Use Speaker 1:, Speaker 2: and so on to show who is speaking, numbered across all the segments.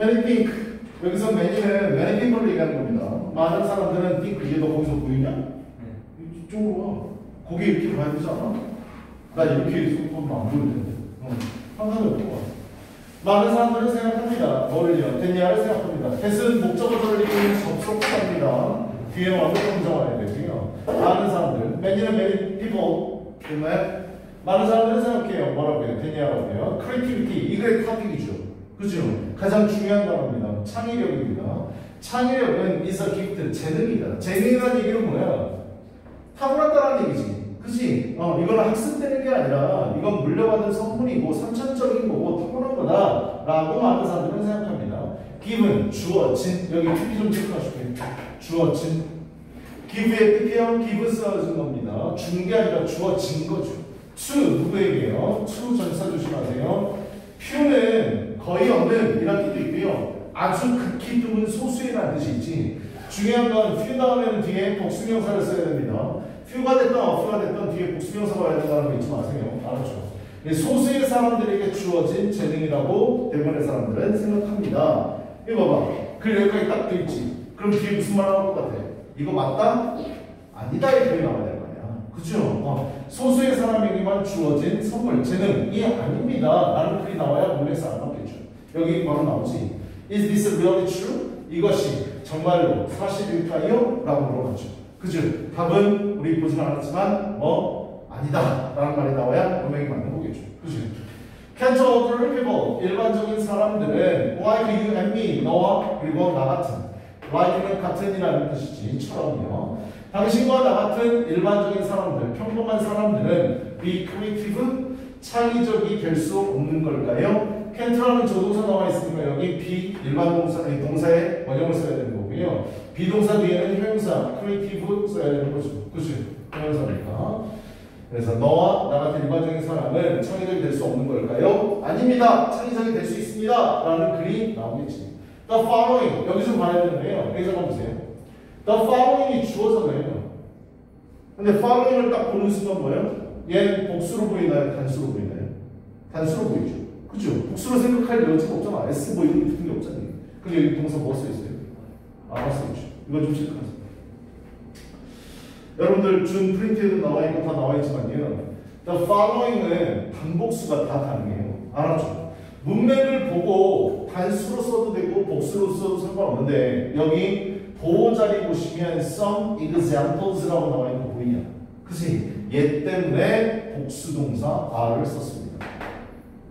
Speaker 1: many think 여기서 many는 many people을 얘기하는 겁니다. 많은 사람들은 think 이게 너 거기서 보이냐? 이쪽으로 와. 거기 이렇게 봐야 되지 않아? 나 이렇게 보면 안 보이는데. 어. 상관이 없고 와. 많은 사람들은 생각합니다. 뭐를요? 데니아를 생각합니다. 대은 목적어를 이루는 접속사입니다. 뒤에 완벽 문장 와야 되고요. 많은 사람들. many는 many people. 정말 많은 사람들은 생각해요. 뭐라고요? 데니아라고요. creativity. 이거의 토픽이죠. 그죠? 가장 중요한 단어입니다. 창의력입니다. 창의력은 is a gift. 재능이다. 재능이라는 얘기는 뭐야? 타고났다는 얘기지. 그지? 어, 이거는 학습되는 게 아니라 이건 물려받은 선물이고 선천적인 거고 타고난 거다 라고 많은 사람들은 생각합니다. given, 주어진 여기 투기 좀 체크하실게요. 주어진 give의 뜻이요 give 써진 겁니다. 준 게 아니라 주어진 거죠. to 누구에게요? to 전사 조심하세요. 표는 거의 없는 이란 뜻도 있고요. 아주 극히 드문 소수의라는 뜻이 있지. 중요한 건 few 다음에는 뒤에 복수명사를 써야 됩니다. few가 됐던 off가 됐던 뒤에 복수명사가 와야 된다는 거 잊지 마세요. 알았죠? 소수의 사람들에게 주어진 재능이라고 대부분의 사람들은 생각합니다. 이거 봐봐. 글 여기까지 딱 돼 있지. 그럼 뒤에 무슨 말 나올 것 같아? 이거 맞다? 아니다 이 표현이 나와야 될거 아니야. 그죠? 어. 소수의 사람에게만 주어진 선물, 재능이 아닙니다. 라는 글이 나와야 문맥사 안 나오겠죠. 여기 바로 나오지. Is this really true? 이것이 정말로 사실일까요? 라고 물어봤죠. 그죠? 답은 우리 보진 않았지만 뭐 아니다 라는 말이 나와야 분명히 맞는 거겠죠. 그죠? Can't other people 일반적인 사람들은 like you and me 너와 그리고 나 같은 like는 같은이라는 뜻이지 처럼요. 당신과 나 같은 일반적인 사람들, 평범한 사람들은 be creative 창의적이 될 수 없는 걸까요? can't라는 조동사 나와 있으니까 여기 be 일반 동사, 동사에 원형을 써야 되는 거고요. 비동사 뒤에는 형용사 creative 써야 되는 거죠. 그죠? 형용사니까. 그래서 너와 나 같은 일반적인 사람은 창의적이 될 수 없는 걸까요? 아닙니다. 창의적이 될 수 있습니다. 라는 글이 나오겠지. The following 여기 좀 봐야 되는데요. 여기 잠깐 보세요. The following이 주어잖아요. 근데 following을 딱 보는 순간 뭐예요? 얘는 복수로 보이나요? 단수로 보이나요? 단수로 보이죠. 그죠? 복수로 생각할 여지가 없잖아. S 뭐 이런 게 없잖아요. 그럼 여기 동사 뭐 써 있어요? 아, 써있죠. 이거 좀 체크하세요. 여러분들 준 프린트에도 나와 있고 다 나와 있지만요. The following은 단복수가 다 가능해요. 알았죠? 문맥을 보고 단수로 써도 되고 복수로 써도 상관없는데 여기 보호 자리 보시면 some examples라고 나와 있는 거 보이냐? 그지? 얘 때문에 복수 동사 are를 썼습니다.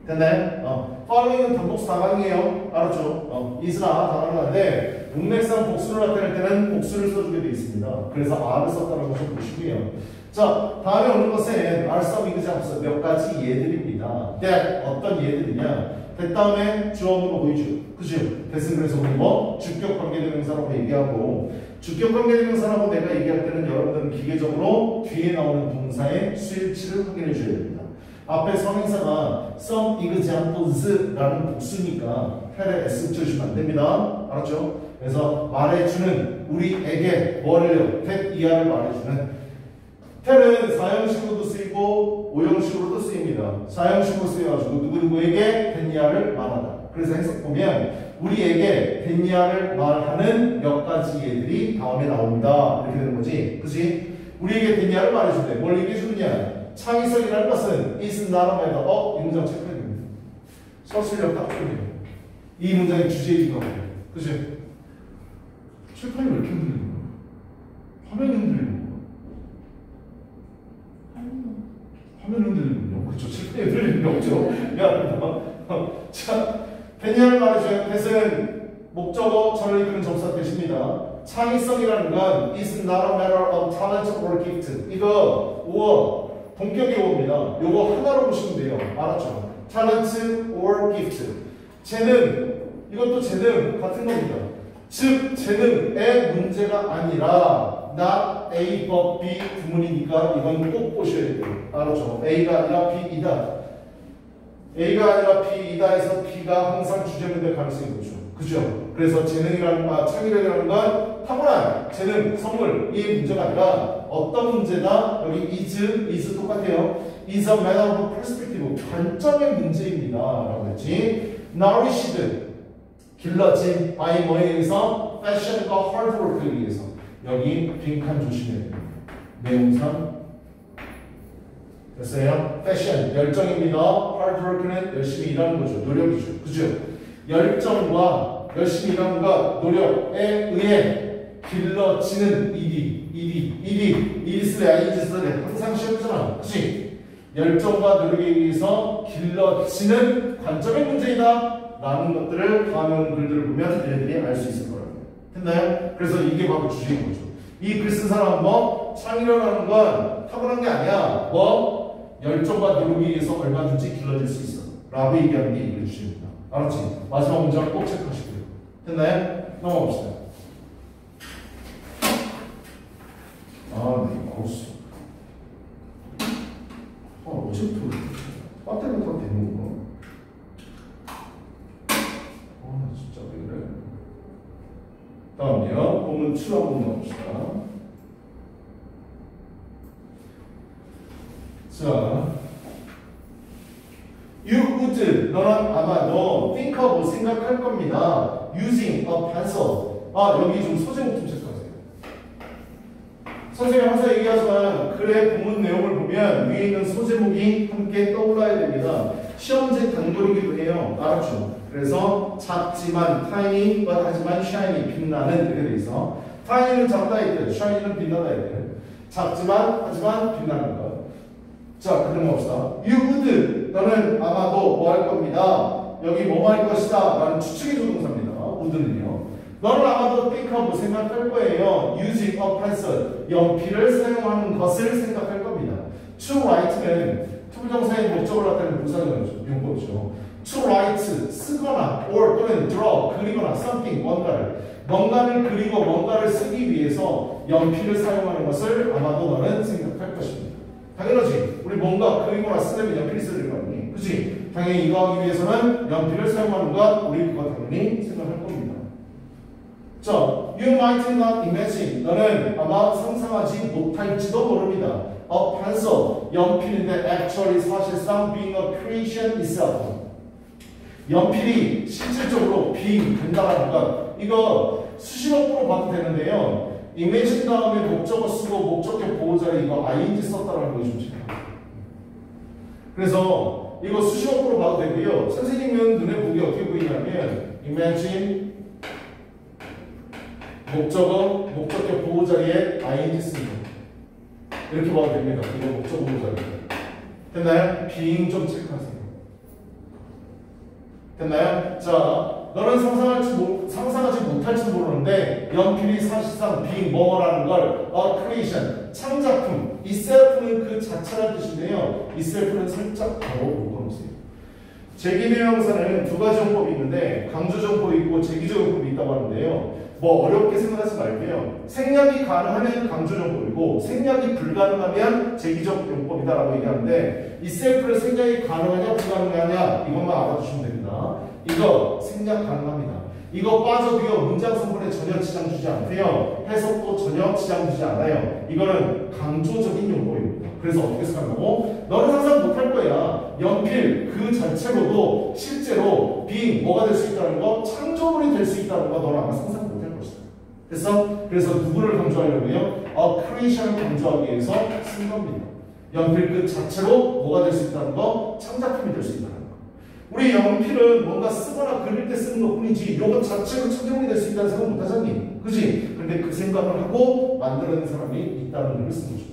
Speaker 1: 됐나요? 어. following은 단복수 다 가능해요. 알았죠? 어. is나 다 가능한데 문맥상 복수를 나타낼 때는 복수를 써주게 되어 있습니다. 그래서 are를 썼다는 것을 보시고요. 자, 다음에 오는 것은 are some examples 몇 가지 예들입니다. that 어떤 예들이냐? That 다음에 주어 없는 거 보이죠? 그죠? 됐은 그래서 우리 뭐? 주격 관계대명사라고 얘기하고 주격 관계대명사라고 내가 얘기할 때는 여러분들은 기계적으로 뒤에 나오는 동사의 수일치를 확인해 줘야 됩니다. 앞에 선행사가 some examples라는 복수니까 텔에 s 붙여주시면 안 됩니다. 알았죠? 그래서 말해주는 우리에게 뭐를요? 탭 이하를 말해주는 텔은 사형식으로도 쓰이고 오형식으로도 쓰입니다. 사형식으로 쓰여가지고 누구누구에게 덴니아를 말하다. 그래서 해석 보면 우리에게 덴니아를 말하는 몇 가지 예들이 다음에 나옵니다. 이렇게 되는 거지. 그치? 우리에게 덴니아를 말해주는데 뭘 얘기해 주느냐? 창의성이라는 것은 is not matter. 어? 이 문장 체크해야 됩니다. 서술력 딱 표현해요. 이 문장의 주제이기도 하고. 그치? 칠판이 왜 이렇게 흔들리는? 화면이 흔들리는? 화면 흔들리는군요. 그쵸? 칠판이 흔들리는 게 없죠? 미안합니다. 자, 베니아를 말해줘요. 대은 목적어 저를 이끄는 접사 대십니다. 창의성이라는 건 is not a matter of talent or gift. 이거 우어 본격의 우어입니다. 요거 하나로 보시면 돼요. 알았죠? talent or gift. 재능 이것도 재능 같은 겁니다. 즉 재능의 문제가 아니라 not A but B 구문이니까 이건 꼭 보셔야 돼요. 알았죠? A가 아니라 B이다. A가 아니라 B이다 해서 B가 항상 주제문이 될 가능성이 있죠. 그죠? 그래서 재능이라는 거, 창의력이라는 건 타고난 재능, 선물, 이 문제가 아니라 어떤 문제다? 여기 is, is 똑같아요. is a matter of perspective. 관점의 문제입니다. 라고 했지. nourished. 길러진 by 뭐에 의해서 fashion과 hardwork에 의해서 여기 빈칸 조심해야 돼요. 내용상 됐어요? 패션 열정입니다. hardwork는 열심히 일하는 거죠. 노력이죠. 그죠? 열정과 열심히 것 노력에 의해 길러지는 일이 일이 일이 일이 쓰래 아이지 쓰래 항상 시험잖아. 그치? 열정과 노력에 의해서 길러지는 관점의 문제이다. 라는 것들을 다음 글들을 보면 얘네들이 알 수 있을 거라고. 됐나요? 그래서 이게 바로 주제인 거죠. 이 글 쓴 사람은 뭐 창의력이라는 건 타고난 게 아니야. 뭐 열정과 노력에 의해서 얼마든지 길러질 수 있어. 라고 얘기하는 게 이게 주제입니다. 알았지? 마지막 문장을 꼭 체크하시고요. 됐나요? 넘어갑시다. 아, 네, 마우스. 아, 어제부터 배터리가 다 되는 거구나. 아, 진짜 왜 그래? 다음이요. 본문 2 한번 넣읍시다. 자, you would, 너는 아마 너 think하고 생각할 겁니다. using a pencil. 아, 여기 좀 소제목 좀 체크하세요. 선생님 항상 얘기하지만 글의 본문 내용을 보면 위에 있는 소제목이 함께 떠올라야 됩니다. 시험제 단골이기도 해요. 알았죠? 그래서 작지만 tiny, but 하지만 shiny, 빛나는 이렇게 돼 있어. tiny는 작다 이때, shiny는 빛나다 이때. 작지만 하지만 빛나는 것. 자, 그럼 봅시다. You would, 너는 아마도 뭐 할 겁니다. 여기 뭐 할 것이다. 라는 추측의 조동사입니다. would는요. 너는 아마도 think하고 생각할 거예요. using a pencil, 연필을 사용하는 것을 생각할 겁니다. to write는 투부정사의 목적을 나타내는 부사적인 용법이죠. To write, 쓰거나, or 또는 draw, 그리거나 something, 뭔가를 뭔가를 그리고 뭔가를 쓰기 위해서 연필을 사용하는 것을 아마도 너는 생각할 것입니다. 당연하지. 우리 뭔가 그리거나 쓰려면 연필 써야 될거 아니니? 그치? 당연히 이거 하기 위해서는 연필을 사용하는 것, 우리 그거 당연히 생각할 겁니다. 자, you might not imagine. 너는 아마 상상하지 못할지도 모릅니다. A pencil, 연필인데 actually 사실상 being a creation itself. 연필이 실질적으로 being 된다라는 것. 이거 수식어로 봐도 되는데요. imagine 다음에 목적어 쓰고 목적격 보호자를 이거 ing 썼다라는 거좀 check. 그래서 이거 수식어로 봐도 되고요. 선생님은 눈에 보기 어떻게 보이냐면 imagine 목적어, 목적격 보호자리에 ing 쓰는 이렇게 봐도 됩니다. 이거 목적어 보호자리. 됐나요? being 좀 체크하세요. 됐나요? 자, 너는 상상할지 모, 상상하지 못할지도 모르는데 연필이 사실상 being 뭐라는 걸 a creation, 창작품, itself는 그 자체라는 뜻인데요. itself는 살짝 바로 묶어놓으세요. 제기명사는 두 가지 용법이 있는데 강조정법이 있고 제기정법이 있다고 하는데요. 뭐 어렵게 생각하지 말고요. 생략이 가능하면 강조정법이고 생략이 불가능하면 제기적 용법이다라고 얘기하는데 이 셀프를 생략이 가능하냐 불가능하냐 이것만 알아두시면 됩니다. 이거 생략 가능합니다. 이거 빠져도요 문장 성분에 전혀 지장 주지 않고요 해석도 전혀 지장 주지 않아요. 이거는 강조적인 용법입니다. 그래서 어떻게 생각하고 너는 항상 못할 거야. 연필 그 자체로도 실제로 being 뭐가 될 수 있다는 거 창조물이 될 수 있다는 거 너는 아마 상상 못할 것이다. 됐어? 그래서 누구를 강조하려고요? 어, creation을 강조하기 위해서 쓴 겁니다. 연필 그 자체로 뭐가 될 수 있다는 거 창작품이 될 수 있다는 거. 우리 연필은 뭔가 쓰거나 그릴 때 쓰는 것 뿐이지 이것 자체로 창조물이 될 수 있다는 생각 못 하잖니? 그지? 근데 그 생각을 하고 만드는 사람이 있다는 걸 쓰는 거죠.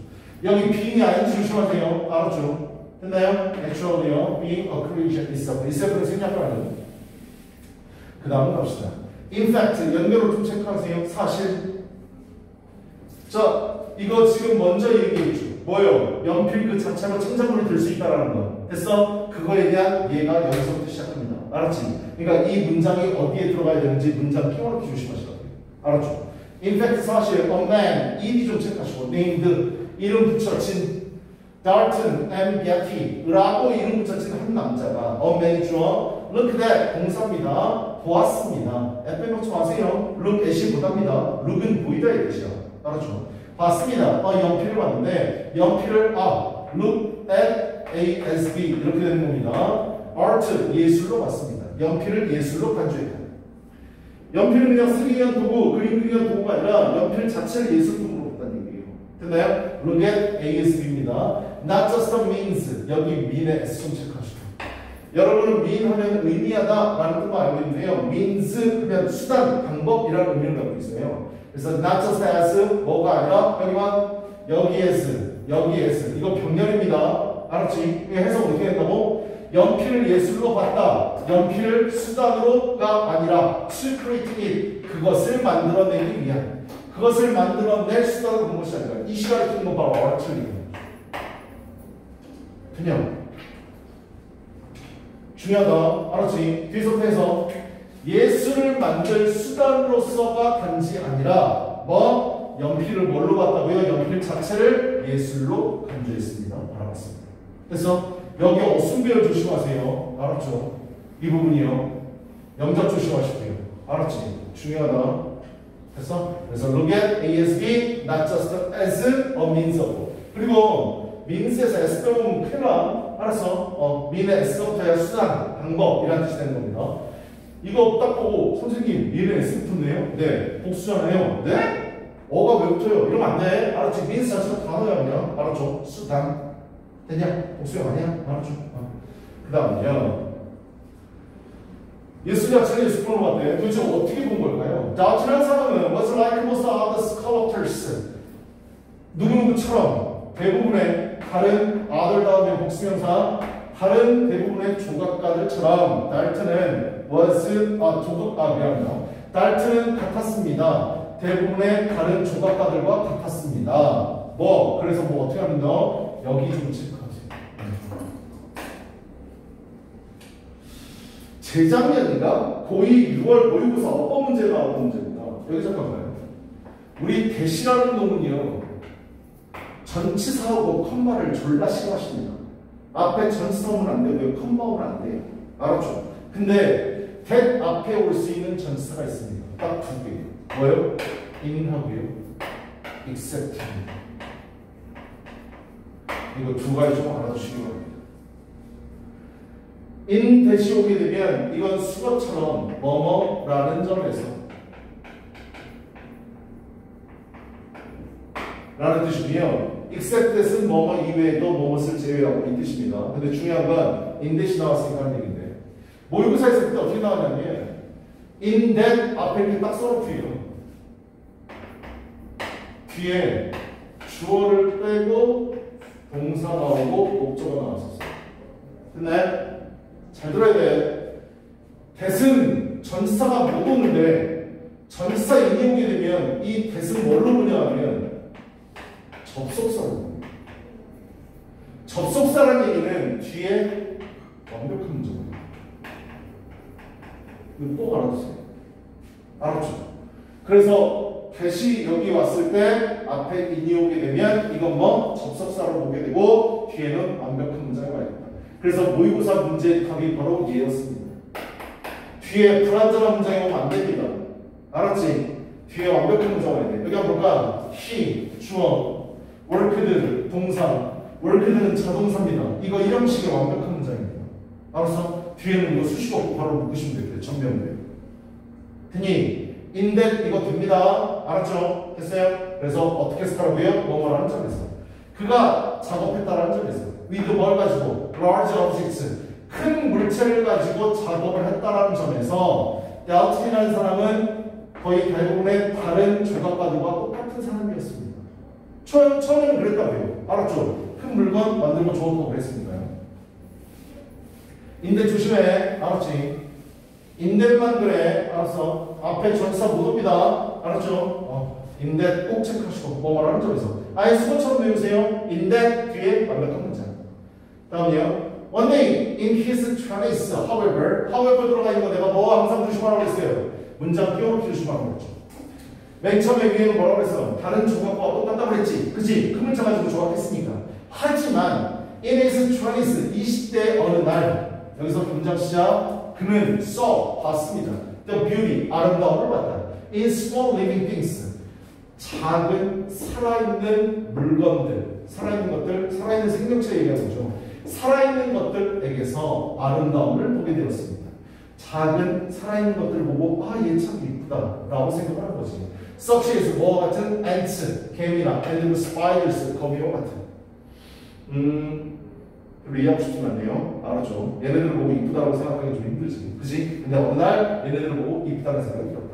Speaker 1: 여기 being이 아닌지 조심하세요. 알았죠? 됐나요? Actually요. Being a creation itself. itself는 생략을 하는. 그 다음 갑시다. In fact, 연결을 좀 체크하세요. 사실. 자, 이거 지금 먼저 얘기했죠. 뭐요? 연필 그 자체로 창작물이 될 수 있다는 거. 됐어? 그거에 대한 얘가 여기서부터 시작합니다. 알았지? 그러니까 이 문장이 어디에 들어가야 되는지 문장 키워놓기 조심하시라 돼요. 알았죠? In fact, 사실 a man, ed이 좀 체크하시고 named, 이름 붙여진 Dalton M. Getty라고 이름 붙여진 한 남자가 a man 주어 look at 동사입니다. 보았습니다. F 넣지 마세요. look at이 보답니다. look은 보이다의 뜻이야. 알았죠? 봤습니다. 어, 연필을 봤는데 연필을 아 look at A as B 이렇게 되는 겁니다. art 예술로 봤습니다. 연필을 예술로 간주했다. 연필은 그냥 쓰기 위한 도구, 그림 그리기 위한 도구가 아니라 연필 자체를 예술품으로 봤다는 얘기예요. 됐나요? Look at ASB입니다. Not just a means. 여기 mean의 S 좀 체크하시고. 여러분은 mean 하면 의미하다 라는 뜻만 알고 있는데요. means 하면 수단, 방법이라는 의미를 갖고 있어요. 그래서 not just as 뭐가 아니라 여기만 여기에서 여기에서 이거 병렬입니다. 알았지? 해석 어떻게 된다고? 연필을 예술로 봤다. 연필을 수단으로가 아니라 creating it. 그것을 만들어내기 위한. 그것을 만들어낼 수단으로 본 것이 아니라 이 시간에 거 바로 알아차리는 그냥 중요하다. 알았지? 뒤에서 해서 예술을 만들 수단으로서가 단지 아니라 뭐 연필을 뭘로 봤다고요? 연필 자체를 예술로 간주했습니다. 알아봤습니다. 그래서 여기 어순배열 조심하세요. 알았죠? 이 부분이요. 영작 조심하십시오. 알았지? 중요하다. 됐어? 그래서 look at ASB not just as a means of 그리고 means에서 S 빼면 큰일 나. 알았어? 어, mean의 S부터야 수단, 방법이라는 뜻이 되는 겁니다. 이거 딱 보고 선생님 mean의 S부터네요? 네. 복수잖아요. 네? 어가 왜 붙어요? 이러면 안 돼. 알았지? means 자체가 단어야 그냥. 알았죠? 수단. 됐냐? 복수형 아니야? 알았죠? 어. 그 다음은요. 예수 자체는 예수품으로 봤대. 도대체 어떻게 본 걸까요? 다우트라는 사람은 was like most of the sculptors. 누구누구처럼 대부분의 다른 아들 다음에 복수명사 다른 대부분의 조각가들처럼 달트는 was 아 조각 아 미안합니다. 달트는 같았습니다. 대부분의 다른 조각가들과 같았습니다. 뭐 그래서 뭐 어떻게 하면 더 여기 좀하세요. 재작년인가 고2 6월 모의고사 어법 문제 나왔던 문제입니다. 여기 잠깐만요. 우리 대시라는 놈은요. 전치사하고 컴마를 졸라 싫어하십니다. 앞에 전치사 오면 안 되고요. 컴마 오면 안 돼요. 알았죠? 근데 that 앞에 올 수 있는 전치사가 있습니다. 딱 두 개. 뭐요? in하고요. except입니다. 이거 두 가지 좀 알아두시기 바랍니다. In 대시 오게 되면 이건 수거처럼 뭐뭐라는 점에서 라는 뜻이고요. except that은 뭐뭐 이외에도 뭐뭐을 제외하고 이 뜻입니다. 근데 중요한 건 in 대시 나왔으니까 하는 얘기인데 모의고사에서 그때 어떻게 나왔냐면 in that 앞에 이렇게 딱 써놓고요. 뒤에 주어를 빼고 동사 나오고 목적어 나왔었어요. 됐나요? 잘 들어야 돼. 대승 전사가 못 오는데 전사 인이 오게 되면 이 대승 뭘로 보냐 하면 접속사로 접속사라는 얘기는 뒤에 완벽한 문제입니다. 이거 꼭 알아두세요. 알았죠? 그래서 대시 여기 왔을 때 앞에 인이 오게 되면 이건 뭐 접속사로 보게 되고 뒤에는 완벽한 문장이 와 있다. 그래서 모의고사 문제 답이 바로 얘였습니다. 뒤에 불완전한 문장이 오면 안 됩니다. 알았지? 뒤에 완벽한 문장 와야 돼. 여기 한번 볼까? he, 주어, worked, 동사. worked는 자동사입니다. 이거 이 형식의 완벽한 문장입니다. 알았어? 뒤에는 이거 수식 없고 바로 묶으시면 돼요. 전면돼요. 됐니? 인덱 이거 됩니다. 알았죠? 됐어요? 그래서 어떻게 했더라고요? 뭐뭐라는 점에서. 그가 작업했다라는 점에서. With 뭘 가지고? large objects. 큰 물체를 가지고 작업을 했다라는 점에서 야우틴이라는 사람은 거의 대부분의 다른 조각가들과 똑같은 사람이었습니다. 처, 처음에는 그랬다고요. 알았죠? 큰 물건 만들고 좋은 거 그랬으니까요. 인대 조심해. 알았지? 인대만 그래. 알았어. 앞에 전사 못 옵니다. 알았죠? 어. 인대 꼭 체크하시고 뭐 말하는 점에서 아예 수고처럼 외우세요. 인대 뒤에 완벽한 문장. 다음이요. One day in his travels, however, however 들어가 있는 거 내가 뭐 항상 조심하라고 했어요. 문장 끼워놓기 조심하라고 했죠. 맨 처음에 위에는 뭐라고 했어? 다른 조각과 똑같다고 했지. 그치? 큰 문자 가지고 조각했으니까. 하지만 in his travels, 20대 어느 날 여기서 문장 시작 그는 saw, 봤습니다. The beauty, 아름다움을 봤다. In small living things, 작은 살아있는 물건들, 살아있는 것들, 살아있는 생명체 얘기하는 거죠. 살아있는 것들에게서 아름다움을 보게 되었습니다. 작은 살아있는 것들을 보고 아 얘 참 이쁘다 라고 생각하는 거지. such as 뭐와 같은 ants, 개미나 and spiders, 거미와 같은. 음 별로 이해하고 싶진 않네요. 알았죠? 얘네들을 보고 이쁘다고 생각하기 좀 힘들지. 그지? 근데 어느 날 얘네들을 보고 이쁘다는 생각이 들었다.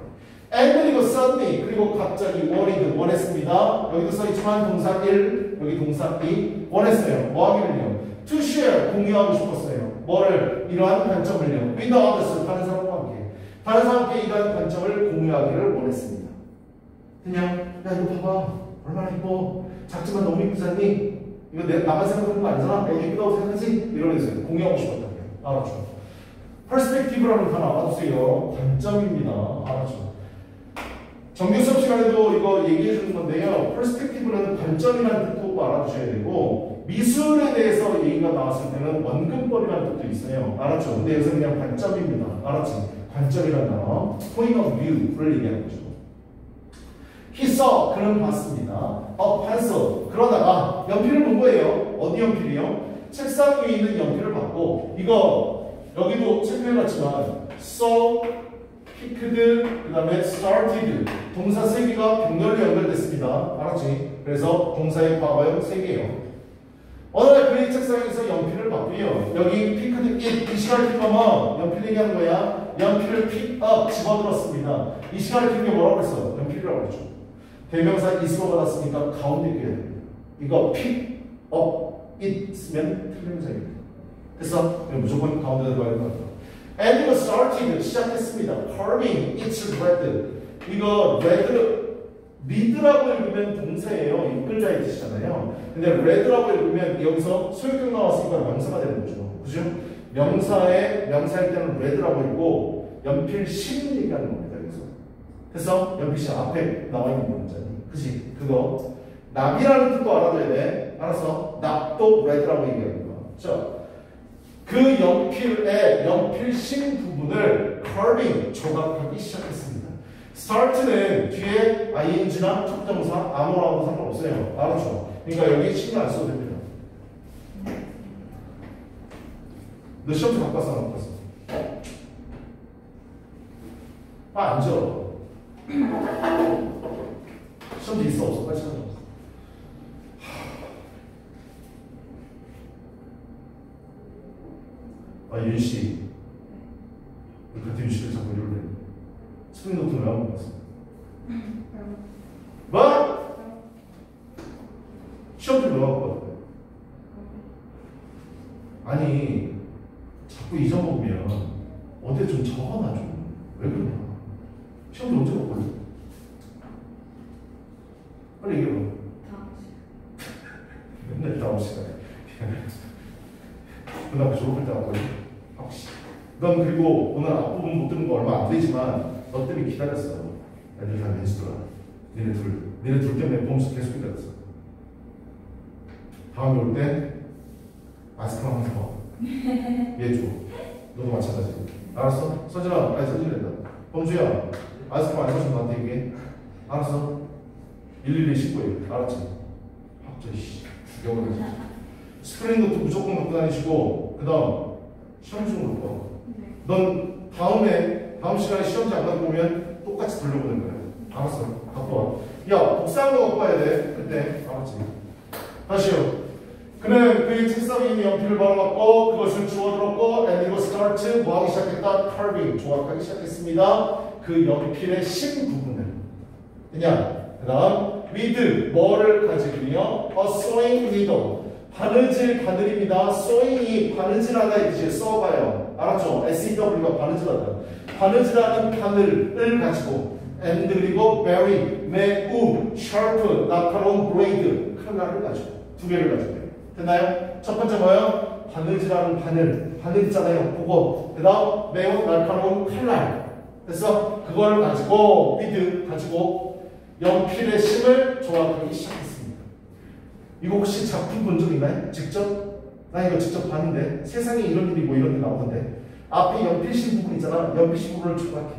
Speaker 1: and 그리고 suddenly 그리고 갑자기 worried 원했습니다. 여기도 써있지만 동사 1 여기 동사 2 원했어요. 뭐 하기를요 to share 공유하고 싶었어요. 뭐를? 이러한 관점을요. With others 다른 사람과 함께. 다른 사람과 이러한 관점을 공유하기를 원했습니다. 그냥 야 이거 봐봐. 얼마나 이뻐. 작지만 너무 이쁘지 않니? 이거 내 나만 생각하는 거 아니잖아. 너도 이쁘다고 생각하지? 이러면서 공유하고 싶었다고요. 알았죠? perspective라는 단어 알아두세요. 관점입니다. 알았죠? 정규 수업 시간에도 이거 얘기해 주는 건데요. perspective는 관점이라는 뜻도 알아두셔야 되고 미술에 대해서 얘기가 나왔을 때는 원근법이라는 뜻도 있어요 알았죠? 근데 여기서 그냥 관점입니다 알았지? 관점이라는 단어 point of view를 얘기하는 거죠 He saw 그는 봤습니다. A pencil 그러다가 연필을 본 거예요. 어디 연필이요? 책상 위에 있는 연필을 봤고 이거 여기도 체크해놨지만 saw, picked 그 다음에 started 동사 세 개가 병렬로 연결됐습니다. 알았지? 그래서 동사의 과거형 세 개예요. 어느 날 그의 책상에서 연필을 봤고요. 여기 picked it 이 시간을 픽하면 연필 얘기하는 거야. 연필을 pick up 집어들었습니다. 이 시간을 픽게 뭐라고 했어? 연필이라고 그랬죠. 대명사 is로 받았으니까 가운데 껴야. 이거 pick up it 쓰면 틀린 문장입니다. 그래서 무조건 가운데 들어가야 됩니다. And it started 시작했습니다. carving its red. 이거 red 리드라고 읽으면 동사예요. 이끌자의 뜻이잖아요. 근데 red라고 읽으면 여기서 소유격 나왔으니까 명사가 되는 거죠. 그죠? 명사의 명사일 때는 red라고 읽고 연필 심 얘기하는 겁니다. 여기서. 그래서 연필 심 앞에 나와 있는 문자니. 그지? 그거 납이라는 뜻도 알아둬야 돼. 알아서 납도 red라고 얘기하는 거. 자, 그 연필의 연필심 부분을 curving 조각하기 시작했습니다. Start는 뒤에 ing나 척정사 아무나도 상관없어요. 알았죠? 그러니까 여기 신경 안 써도 됩니다. 너 시험지 왔어? 안 왔어? 아, 앉아. 시험지 있어? 없어? 빨리 찾아줘. 아, 윤씨. 같은 윤씨를 자꾸 이러래. 스프링 노트는 왜안 먹었어? 뭐? 왜 갖고 왔대? 아니, 자꾸 잊어먹으면 어디에 좀 적어놔 좀. 왜 그러냐? 시험지 언제 갖고 올래? 빨리 얘기해봐. 맨날 다음 시간에. 고등학교 졸업할 때 왔거든. 넌 그리고 오늘 앞부분 못 들은 거 얼마 안 되지만 너 때문에 기다렸어. 애들 다 렌즈더라. 니네 둘. 니네 둘 때문에 보면서 계속 기다렸어. 다음에 올때 아이스크림 한번 사와. 얘 줘. 너도 마찬가지. 알았어? 서진아, 아니 서진이다. 범주야, 아이스크림 안 사주면 나한테 얘기해. 알았어? 112 19에 알았지? 합쳐 씨 죽여버려 진짜 스프링 노트 무조건 갖고 다니시고 그 다음 시험지 좀 갖고 와. 넌 다음에 다음 시간에 안 갖고 오면 똑같이 돌려보는 거야 알았어. 갖고 와 야 복사한 거 갖고 와야 돼. 그때 알았지? 다시요. 그는 그의 책상 위에 있는 연필을 바라봤고 그것을 주워들었고 and it was start 뭐 하기 시작했다? carving 조각하기 시작했습니다. 그 연필의 심 부분을. 그냥 그 다음 with 뭐를 가지고요? a sewing needle. 바느질 바늘입니다. sewing이 바느질하다 이제 써봐요 알았죠? SEW가 바느질하다 바느질하는 바늘을 가지고 and 그리고 very 매우 sharp 날카로운 blade 칼날을 가지고 두 개를 가지고 됐나요? 첫 번째 뭐예요? 바느질하는 바늘 바늘 있잖아요 그거 그 다음 매우 날카로운 칼날 그래서 그걸 가지고 with 가지고 연필의 심을 조합하기 시작했습니다. 이거 혹시 작품 본 적 있나요? 직접? 나 이거 직접 봤는데 세상에 이런 일이 뭐 이런 게 나오던데 앞에 연필심 부분 있잖아 연필심 부분을 조각해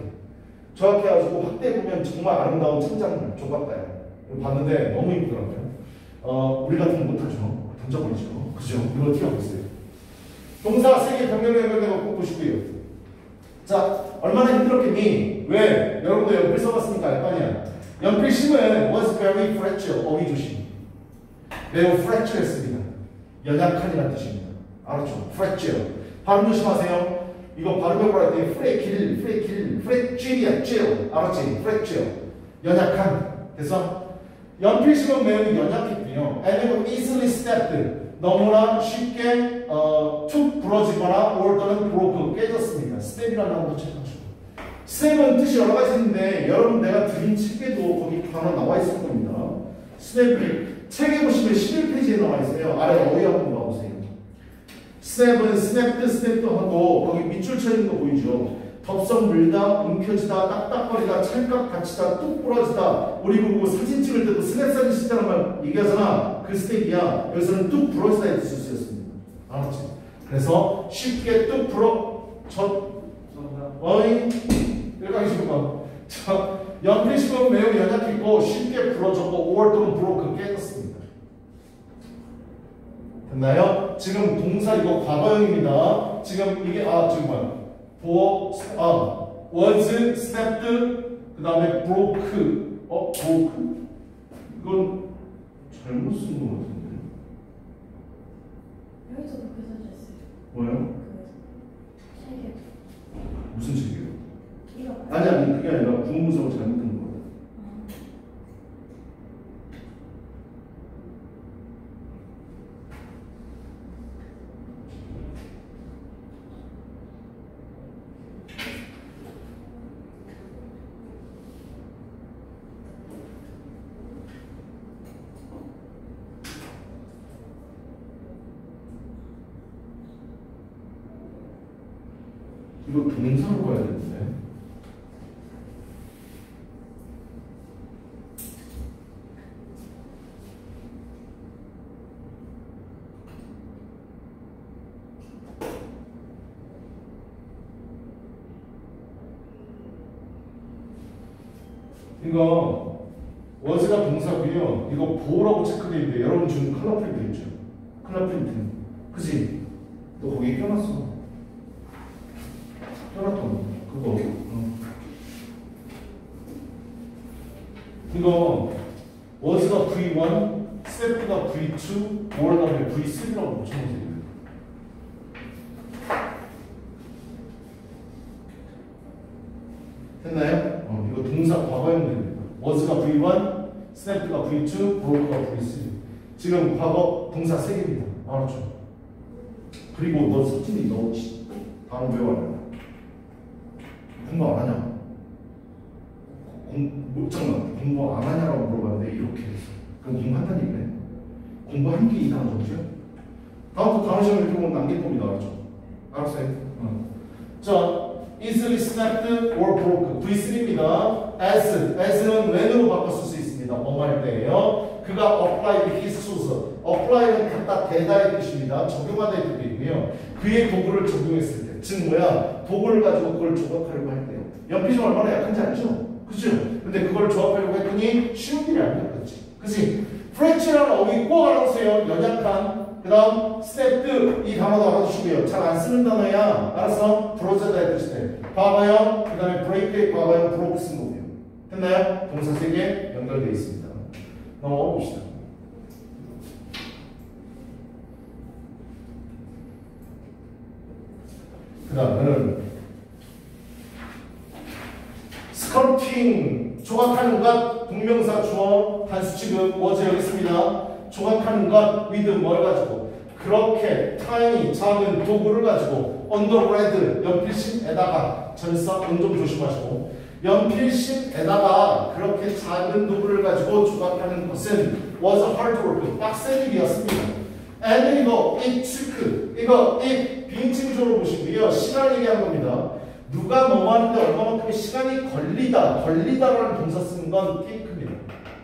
Speaker 1: 조각해가지고 확대 보면 정말 아름다운 천장을 조각가요 봤는데 너무 이쁘더라고요 어, 우리 같으면 못하죠 던져버리죠 그죠? 이거 있어요 동사 세개 병렬 연결되고 꼭 보시고요 자, 얼마나 힘들었겠니? 왜? 여러분도 연필 써봤으니까 알 거 아니야. 연필 심은 was very fragile. 어휘 조심. 매우 fragil했습니다. 연약한이라는 뜻입니다. 알았죠? fragile. 발음 조심하세요. 이거 발음해보라 할때 fragile, fragile, fragile이야, 질. 알았지? fragile. 연약한. 그래서 연필 심은 매우 연약했군요. and easily snapped. 너무나 쉽게 어, 툭 부러지거나 or 또는 broke 깨졌습니다. snap이라는 단어도 체크하시고 snap은 뜻이 여러 가지 있는데 여러분 내가 드린 책에도 거기 단어 나와 있을 겁니다. snap이 책에 보시면 11페이지 에 나와 있어요. 아래 어휘 한번 봐보세요. snap은 snapped snap도 하고 거기 밑줄 쳐 있는 거 보이죠? 덥석 물다, 움켜지다, 딱딱거리다, 찰칵 다치다, 뚝 부러지다. 우리 보고 사진 찍을 때도 스냅 사진 찍다는 말 얘기하잖아. 그 snap이야. 여기서는 뚝 부러지다의 뜻을 쓰였습니다. 알았지? 그래서 쉽게 뚝 부러, 저, 어이, 여기까지 지금 봐. 자, 연필식은 매우 연약했고 쉽게 부러졌고 5월 또는 브로크 깨졌습니다. 됐나요? 지금 동사 이거 과거형입니다. 지금 이게 아 지금 뭐야? for 아 was stepped 그 다음에 broke 어 broke 이건 잘못 쓴 것 같은데
Speaker 2: 여기서 그렇게 써졌어요.
Speaker 1: 뭐요?
Speaker 2: 그 책에
Speaker 1: 무슨 책이에요?
Speaker 2: 이거
Speaker 1: 아니 아니 그게 아니라 구문서가 잘못 이거 동사로 가야 되는데. 이거 워즈가 동사고요. 이거 보라고 체크되어 있는데 여러분 지금 컬러 프린트 있죠? 컬러 프린트. 그지? 너 거기 껴놨어. 껴놨던 그거. 어. 이거 was가 V1, snapped가 V2, 뭘 다음에 V3라고 붙여놓으세요. 됐나요? 어, 이거 동사 과거형 됩니다. was가 V1, snapped가 V2, broke가 V3. 지금 과거 동사 3개입니다. 알았죠? 그리고 너 서진이 너 지- 단어 외워야 공부 안 하냐? 공, 뭐, 잠깐만 공부 안 하냐라고 물어봤는데 이렇게 했어. 그럼 공부한다는 얘기네. 공부한 게이 단어죠? 다음부터 단어 시험 이렇게 보면 겁니다. 알았죠? 알았어요? 어. 자, easily snapped or broke. V3입니다. as, as는 when으로 바꿔 쓸 수 있습니다. 뭐할 때예요. 그가 his tools. apply는 갖다 대다의 뜻입니다. 적용하다의 뜻이고요. 그의 도구를 적용했을 때. 즉 뭐야? 도구를 가지고 그걸 조각하려고 할 때요. 연필이 얼마나 약한지 알죠? 그죠? 근데 그걸 조각하려고 했더니 쉬운 일이 아니야. 그렇지? 그치? fragile라는 어휘 꼭 알아두세요. 연약한. 그 다음 snapped 이 단어도 알아두시고요. 잘 안 쓰는 단어야. 알았어? 부러지다의 뜻이네. 과거형, 그 다음에 break의 과거형 broke 쓴 거고요. 됐나요? 동사 세개 연결되어 있습니다. 넘어가 봅시다. 그 다음은 sculpting 조각하는 것 동명사 주어 단수 취급 여기 있습니다. 조각하는 것 with 뭘 가지고 그렇게 타인이 작은 도구를 가지고 on the lead 연필심에다가 전치사 on 좀 조심하시고 연필심에다가 그렇게 작은 도구를 가지고 조각하는 것은 was hard work 빡센 일이었습니다. and 이거 it took 이거 it 빈칭조로 보시고요 시간 얘기한 겁니다. 누가 뭐 하는데 얼마만큼의 시간이 걸리다, 걸리다라는 동사 쓰는 건.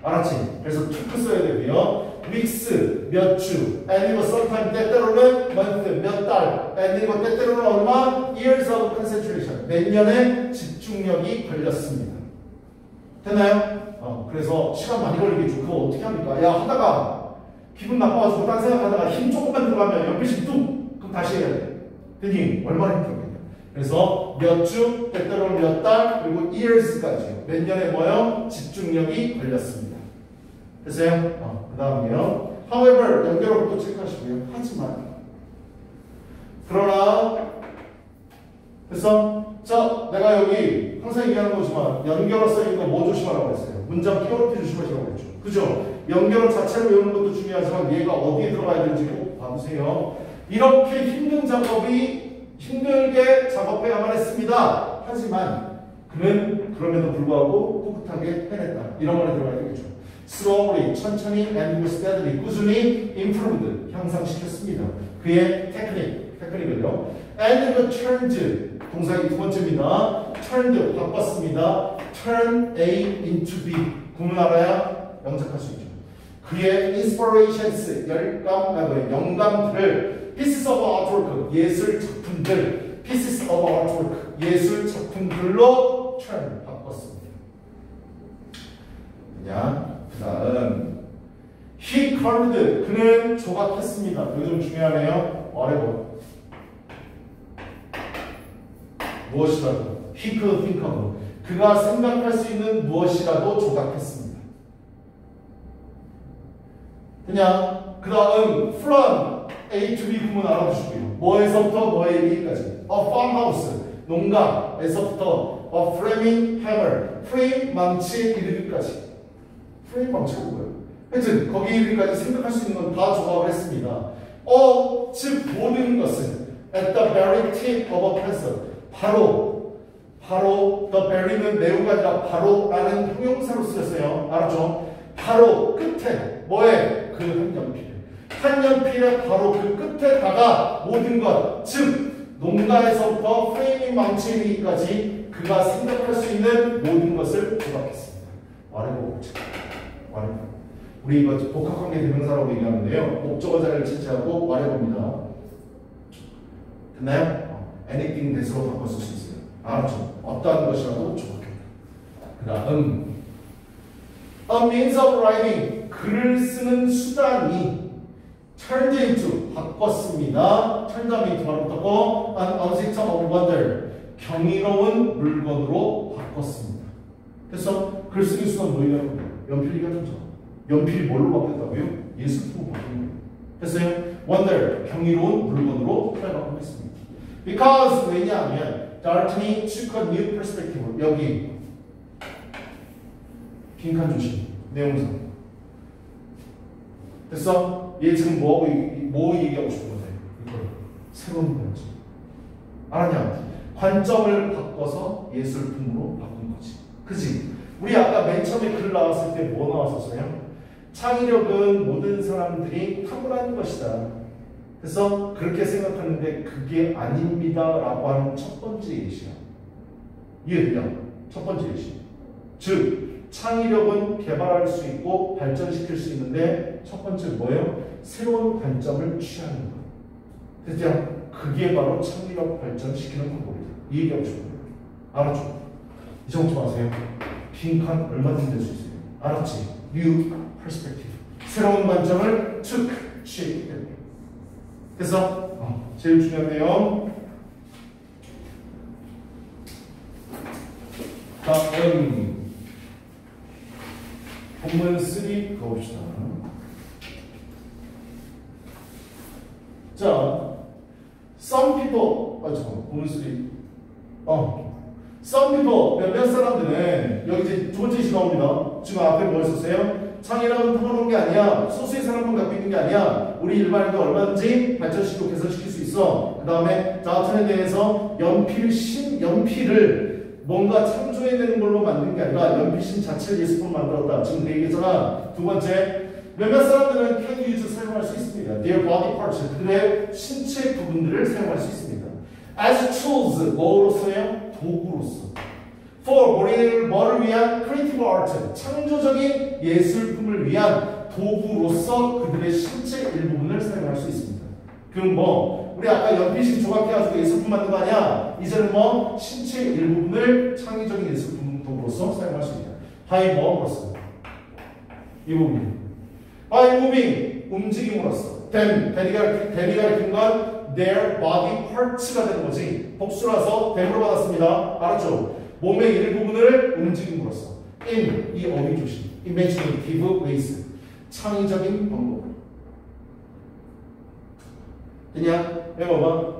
Speaker 1: 알았지? 그래서 took 써야 되고요. weeks, 몇 주, and 이거 sometime 때때로는 month, 몇 달, and 이거 때때로는 얼마? years of concentration, 몇 년의 집중력이 걸렸습니다. 됐나요? 어, 그래서 시간 많이 좀 그거 어떻게 합니까? 야, 하다가 기분 나빠가지고 딴 생각하다가 힘 조금만 들어가면 연필심 뚝! 그럼 다시 해야 돼. 되니 얼마나 힘들겠냐. 그래서 몇 주, 때때로는 몇 달, 그리고 years까지 몇 년에 뭐요? 집중력이 걸렸습니다. 됐어요? 어, 그 다음에요. However, 연결어부터 체크하시고요. 하지만 그러나 그래서 자 내가 여기 항상 얘기하는 거지만 연결어 써있는 거뭐 조심하라고 했어요? 문장 끼어넣기 조심하시라고 했죠. 그죠? 연결어 자체를 외우는 것도 중요하지만 얘가 어디에 들어가야 되는지 꼭 봐보세요. 이렇게 힘든 작업이 힘들게 작업해야만 했습니다. 하지만 그 는 그럼에도 불구하고 꿋꿋하게 해냈다. 이런 말이 들어가야 되겠죠. slowly, 천천히 and steadily, 꾸준히 improved, 향상시켰습니다. 그의 테크닉, 테크닉을요. and the turned, 동사의 두 번째입니다. turned, 바꿨습니다. turn A into B. 구문 알아야 영작할 수 있죠. 그의 inspirations, 열감, 아, 뭐야, 영감들을 pieces of artwork, 예술 작품들, pieces of artwork, 예술 작품들로 turn, 바꿨습니다. 그냥 그 다음 he carved, 그는 조각했습니다. 이거 좀 중요하네요. whatever. 무엇이라도 he could think of 그가 생각할 수 있는 무엇이라도 조각했습니다. 그냥 그 다음 from A to B 구문 알아두시고요. 뭐에서부터 뭐에 이르기까지 a farmhouse 농가에서부터 a framing hammer 프레임 망치에 이르기까지 프레임 망치가 뭐예요? 하여튼 거기에 이르기까지 생각할 수 있는 건 다 조합을 했습니다. all 즉 모든 것은 at the very tip of a pencil 바로 바로 the very는 매우가 아니라 바로라는 형용사로 쓰였어요. 알았죠? 바로 끝에 뭐에 그 한 연필 한 연필의 바로 그 끝에다가 모든 것 즉 농가에서부터 프레이밍 망치기까지 그가 생각할 수 있는 모든 것을 조각했습니다. 말해보고 말해 우리 이거 복합관계 대명사라고 얘기하는데요. 목적어 자리를 차지하고 말해봅니다. 됐나요? 어, anything that으로 바꿔 쓸 수 있어요. 알았죠? 어떠한 것이라도 조각했다. 그 다음 A means of writing 글을 쓰는 수단이 turned into 바꿨습니다. turned into 바로 붙었고 an object of wonder 경이로운 물건으로 바꿨습니다. 그래서 글쓰기 수단 뭐예요? 연필이가 좀 연필이 뭘로 바뀌었다고요? 예술품으로 바뀐 거예요. 됐어요? wonder 경이로운 물건으로 바꾸겠습니다. Because 왜냐하면 Dartney took a new perspective 여기 빈칸 조심 내용상 됐어? 얘 지금 얘기- 뭐 얘기하고 싶은 거지? 이걸 새로운 관점 알았냐? 관점을 바꿔서 예술품으로 바꾼 거지 그지? 우리 아까 맨 처음에 글 나왔을 때 뭐 나왔었어요? 창의력은 모든 사람들이 타고난 것이다 그래서 그렇게 생각하는데 그게 아닙니다 라고 하는 첫 번째 예시야 이해되냐? 첫 번째 예시 즉 창의력은 개발할 수 있고 발전시킬 수 있는데 첫 번째 뭐예요? 새로운 관점을 취하는 것. 그죠? 그게 바로 창의력 발전시키는 방법이다. 이 얘기하고 싶은 거예요. 알았죠? 잊어먹지 마세요. 빈칸 얼마든지 될 수 있어요. 알았지? New perspective. 새로운 관점을 툭 취했기 때문에. 그래서 어, 제일 중요한 내용 다음 본문 3 가봅시다. 자, some people, 아, 잠깐만, 본문 3. 어. some people, 몇몇 사람들은, 여기 이제 두 번째 시 나옵니다. 지금 앞에 뭐 했었어요? 창의력은 타고난 게 아니야. 소수의 사람만 갖고 있는 게 아니야. 우리 일반인도 얼마든지 발전시키고 개선시킬 수 있어. 그 다음에 자아천에 대해서 연필, 신, 연필을 뭔가 창조해내는 걸로 만든 게 아니라 연필신 자체를 예술품 만들었다. 지금 그 얘기잖아. 두 번째, 몇몇 사람들은 can use 사용할 수 있습니다. Their body parts, 그들의 신체 부분들을 사용할 수 있습니다. As tools, 뭐로서요? 도구로서. For 뭐를, 뭐를 위한 creative art, 창조적인 예술품을 위한 도구로서 그들의 신체 일부분을 사용할 수 있습니다. 그럼 뭐 우리 아까 연필식 조각해가지고 예술품 만든 거 아니야? 이제는 뭐 신체 일부분을 창의적인 예술품 도구로서 사용할 수 있다. by 뭐로서? 이 부분. by moving 움직임으로써. then 대리가 대리가 긴건 their body parts가 되는 거지. 복수라서 대물로 받았습니다. 알았죠? 몸의 일부분을 움직임으로써 in 이 어휘 조심. imaginative ways 창의적인 방법. 그냥 해봐봐.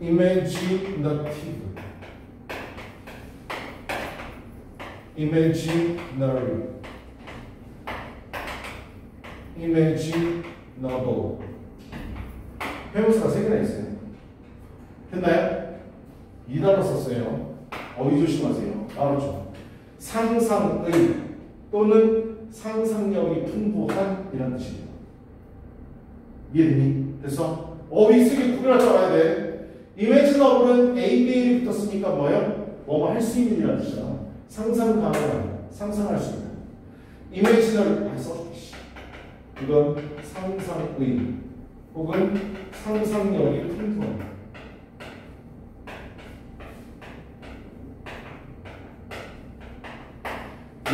Speaker 1: imaginative imaginary imaginable 회용사가 세 개나 있어요. 했나요? 이 단어 썼어요. 어휘 조심하세요. 알았죠? 상상의 또는 상상력이 풍부한 이란 뜻이에요. 이해되니? 됐어? 어휘 쓰기 구별할 줄 알아야 돼. 이미지너블은 ABA를 붙었으니까 뭐예요? 뭐뭐 할 수 있는 이라는 뜻이야. 상상 가능한, 상상할 수 있는. 이미지너를 아. 씨. 이건 상상의 혹은 상상력이 풍부한.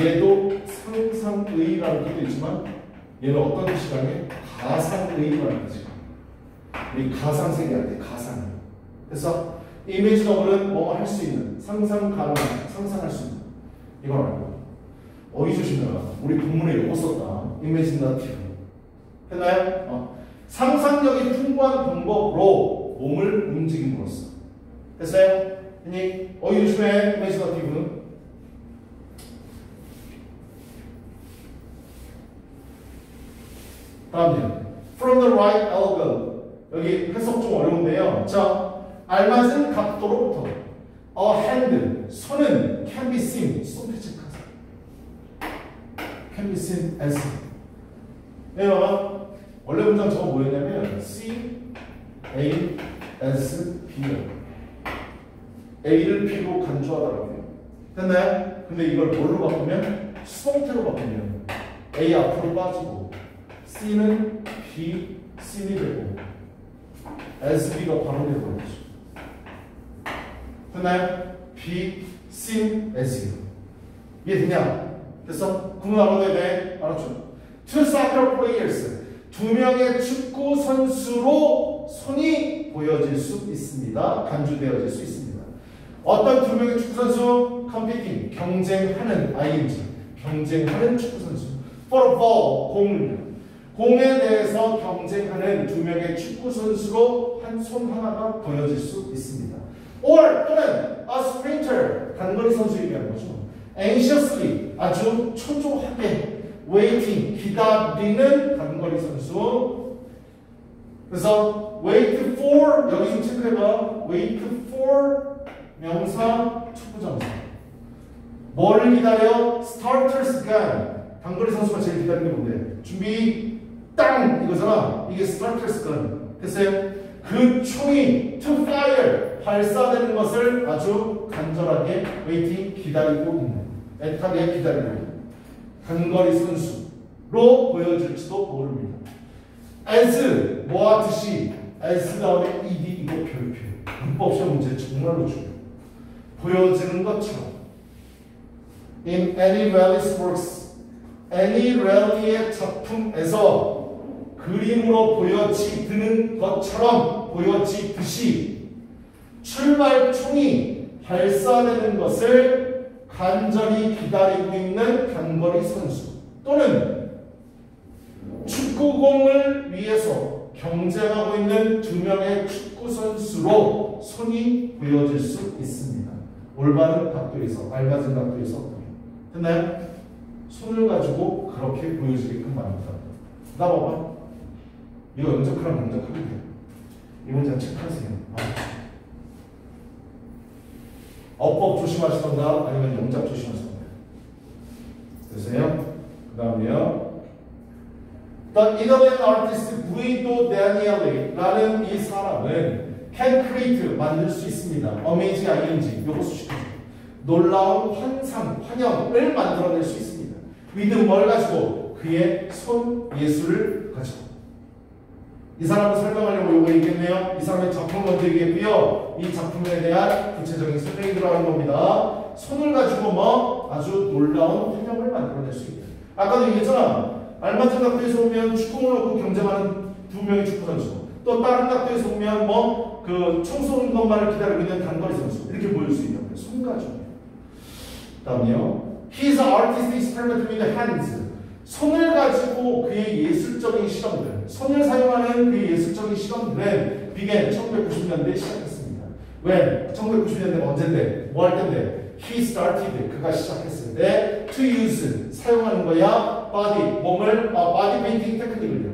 Speaker 1: 얘도 상상의라는 뜻도 있지만 얘는 어떤 뜻이라면 가상의라는 뜻이야. 우리 가상 세계한테 가상. 그래서 이미지너블은 뭐 할 수 있는 상상 가능한 상상할 수 있는 이걸 알고 어휘 조심해라. 우리 본문에 이거 썼다. 이미지너티브 했나요? 어. 상상력이 풍부한 방법으로 몸을 움직임으로써 됐어요? 했니? 어휘 조심해. 이미지너티브는 다음이요. From the right elbow. 여기 해석 좀 어려운데요. 자, 알맞은 각도로부터 a hand, 손은 can be seen, 손빛을 가서 can be seen as 네, 봐봐. 원래 문장 저거 뭐였냐면 C, A, S, B요. A를 B로 간주하더라고요. 됐나요? 근데 이걸 뭘로 바꾸면 수동태로 바꾸면 A 앞으로 빠지고 C는 B, C이 되고 SB가 바로 되버리죠. 됐나요? B, C, S요. 이해되냐? 됐어? 구분 알아둬야 돼. 알았죠? Soccer players. 두 명의 축구 선수로 손이 보여질 수 있습니다. 간주되어질 수 있습니다. 어떤 두 명의 축구 선수? competing. 경쟁하는 ing. 경쟁하는 축구 선수. for ball. 공을. 공에 대해서 경쟁하는 두 명의 축구 선수로 한 손 하나가 보여질 수 있습니다. or 또는 a sprinter 단거리 선수 얘기하는 거죠. anxiously 아주 초조하게 waiting 기다리는 단거리 선수. 그래서 wait for 여기 좀 체크해봐. wait for 명사 축구점사. 뭐를 기다려? starter's gun. 단거리 선수가 제일 기다리는 게 뭔데? 준비 땅 이거잖아. 이게 starter's gun. 됐어요? 그 총이 to fire 발사되는 것을 아주 간절하게 waiting 기다리고 있는 애타게 기다리고 단거리 선수로 보여질지도 모릅니다. as 뭐와 듯이 as 다음에 ed 이거 별표 문법 시험 문제 정말로 중요. 보여지는 것처럼 in any rally's works any rally의 작품에서 그림으로 보여지드는 것처럼 보여지듯이 출발총이 발사되는 것을 간절히 기다리고 있는 단거리 선수 또는 축구공을 위해서 경쟁하고 있는 두 명의 축구 선수로 손이 보여질 수 있습니다. 올바른 각도에서 알맞은 각도에서 됐나요? 손을 가지고 그렇게 보여지게끔 만든다. 나 봐봐. 이거 연적하랑 연적하면 돼요. 이 문장 체크하세요. 아. 어법 조심하시던가 아니면 영작 조심하시던가. 되세요? 그 다음에요. The Italian artist Guido Danielli라는 이 사람은 can create 만들 수 있습니다. amazing ing 요거 수식하죠. 놀라운 환상, 환영을 만들어낼 수 있습니다. with 뭘 가지고 그의 손 예술을 가지고. 이 사람을 설명하려고 요거 얘기했네요. 이 사람의 먼저 얘기했고요. 이 작품에 대한 구체적인 설명이 들어가는 겁니다. 손을 가지고 뭐 아주 놀라운 환영을 만들어낼 수 있다. 아까도 얘기했잖아. 알맞은 각도에서 오면 축구를 놓고 경쟁하는 두 명의 축구 선수. 또 다른 각도에서 보면 뭐 그 청소하는 것만을 기다리고 있는 단거리 선수 이렇게 보일 수 있는 거예요. 손가락. 다음이요. His artistic experiment with hands. 손을 가지고 그의 예술적인 실험들, 손을 사용하는 그의 예술적인 실험들은 began 1990년대에 시작했습니다. when? 1990년대 언젠데? 뭐 할 텐데? He started. 그가 시작했을 때 to use 사용하는 거야. body 몸을 아, body painting 테크닉을요.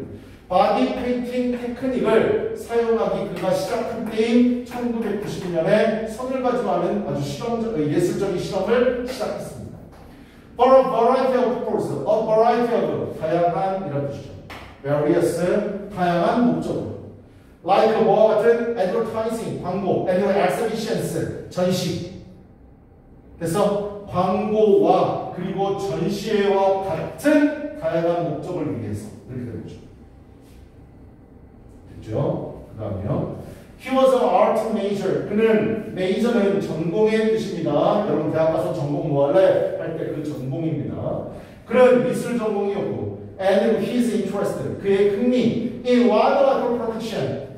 Speaker 1: 바디 페인팅 테크닉을 사용하기 그가 시작한 때인 1990년에 손을 가지고 하는 아주 실험적, 예술적인 실험을 시작했습니다. For a variety of purposes, a variety of 다양한 이런 뜻이죠. various 다양한 목적으로. Like 뭐와 같은 advertising 광고, annual exhibitions 전시. 그래서 광고와 그리고 전시회와 같은 다양한 목적을 위해서 이렇게 되겠죠. 됐죠? 그 다음에요. He was an art major. 그는 메이저는 전공의 뜻입니다. 여러분 대학 가서 전공 뭐 할래? 그 전공입니다. 그는 미술 전공이었고 and his interest 그의 흥미 in wildlife protection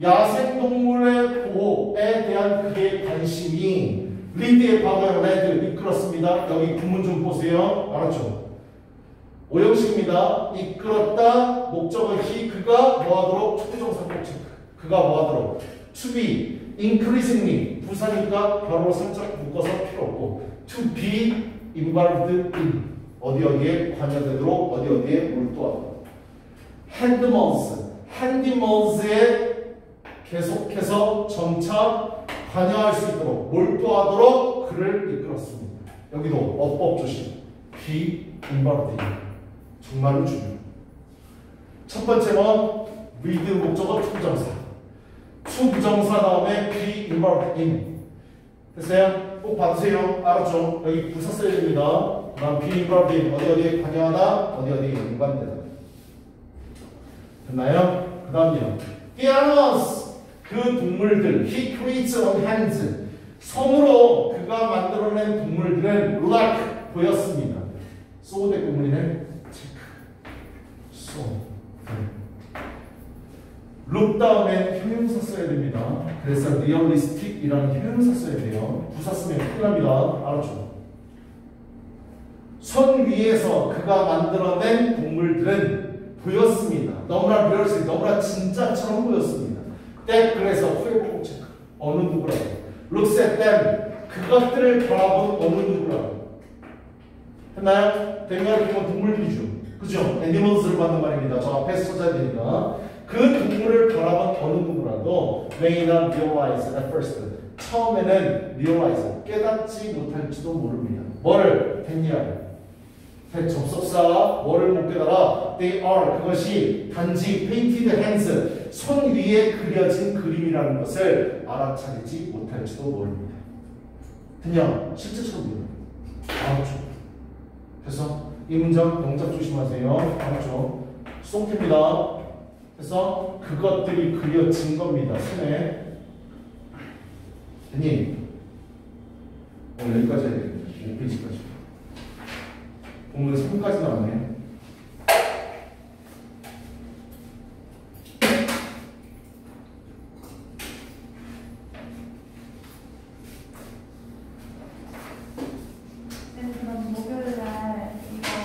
Speaker 1: 야생동물의 보호에 대한 그의 관심이 lead의 과거형 led 이끌었습니다. 여기 구문 좀 보세요. 알았죠? 오형식입니다. 이끌었다 목적어 him 그가 뭐하도록 투부정사 꼭 체크. 그가 뭐하도록 to be increasingly 부사니까 괄호 살짝 묶어서 필요 없고 to be involved in 어디 어디에 관여되도록 어디 어디에 몰두하도록 handimals handimals에 계속해서 점차 관여할 수 있도록 몰두하도록 그를 이끌었습니다. 여기도 어법 조심 be involved in 정말로 중요해요. 첫 번째는 with 목적어 투부정사. 투부정사 다음에 be involved in. 됐어요? 꼭 받으세요. 알았죠? 여기 부사 써야 됩니다. involved in. 어디 어디에 관여하다, 어디 어디에 연관되다. 됐나요? 그 다음이요. pianos. 그 동물들. he creates on hands. 손으로 그가 만들어낸 동물들은 like 보였습니다. 소대 구문이네. 소. 룩 다음에 형용사 써야 됩니다. 그래서 realistic이라는 형용사 써야 돼요. 부사 쓰면 큰일 납니다. 알았죠? 손 위에서 그가 만들어낸 동물들은 보였습니다. 너무나 realistic, 너무나 진짜처럼 보였습니다. that 그래서 후에 꼭 체크. 어느 누구라고. looks at them. 그것들을 바라본 어느 누구라고. 했나요? 대명하게 보면 동물들이죠. 그죠? 애니멀스를 받는 말입니다. 저 앞에서 찾아야 되니까. 그 동물을 누구라도 may not realize at first. 처음에는 realize, 깨닫지 못할지도 모릅니다. 뭐를? 됐냐? 접속사 뭐를 못 깨달아? They are 그것이 단지 painted hands 손 위에 그려진 그림이라는 것을 알아차리지 못할지도 모릅니다. 그냥 실제처럼 보여요. 알았죠? 그래서 이 문장 영작 조심하세요. 알았죠? 쏙입니다. 그래서 그것들이 그려진 겁니다. 손에. 됐니? 오늘 여기까지 해야 되겠다. 5페이지까지. 오늘 3까지 나왔네.
Speaker 2: 네, 그럼 목요일 날 이거